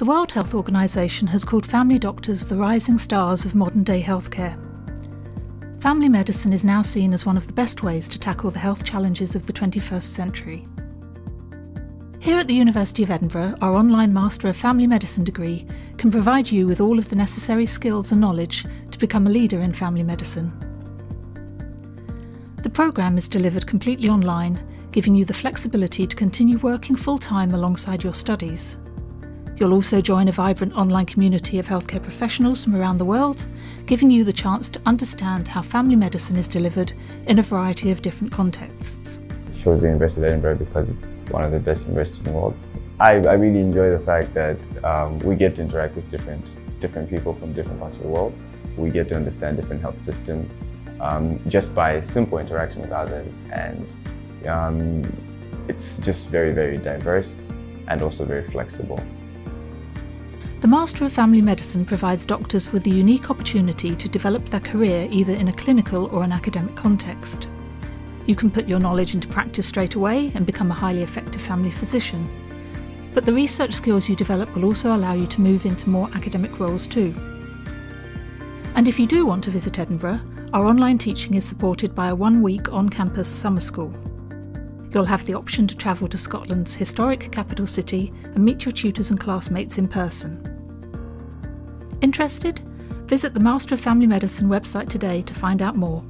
The World Health Organization has called family doctors the rising stars of modern day healthcare. Family medicine is now seen as one of the best ways to tackle the health challenges of the 21st century. Here at the University of Edinburgh, our online Master of Family Medicine degree can provide you with all of the necessary skills and knowledge to become a leader in family medicine. The programme is delivered completely online, giving you the flexibility to continue working full time alongside your studies. You'll also join a vibrant online community of healthcare professionals from around the world, giving you the chance to understand how family medicine is delivered in a variety of different contexts. I chose the University of Edinburgh because it's one of the best universities in the world. I, I really enjoy the fact that um, we get to interact with different, different people from different parts of the world. We get to understand different health systems um, just by simple interaction with others and um, it's just very, very diverse and also very flexible. The Master of Family Medicine provides doctors with the unique opportunity to develop their career either in a clinical or an academic context. You can put your knowledge into practice straight away and become a highly effective family physician. But the research skills you develop will also allow you to move into more academic roles too. And if you do want to visit Edinburgh, our online teaching is supported by a one week on campus summer school. You'll have the option to travel to Scotland's historic capital city and meet your tutors and classmates in person. Interested? Visit the Master of Family Medicine website today to find out more.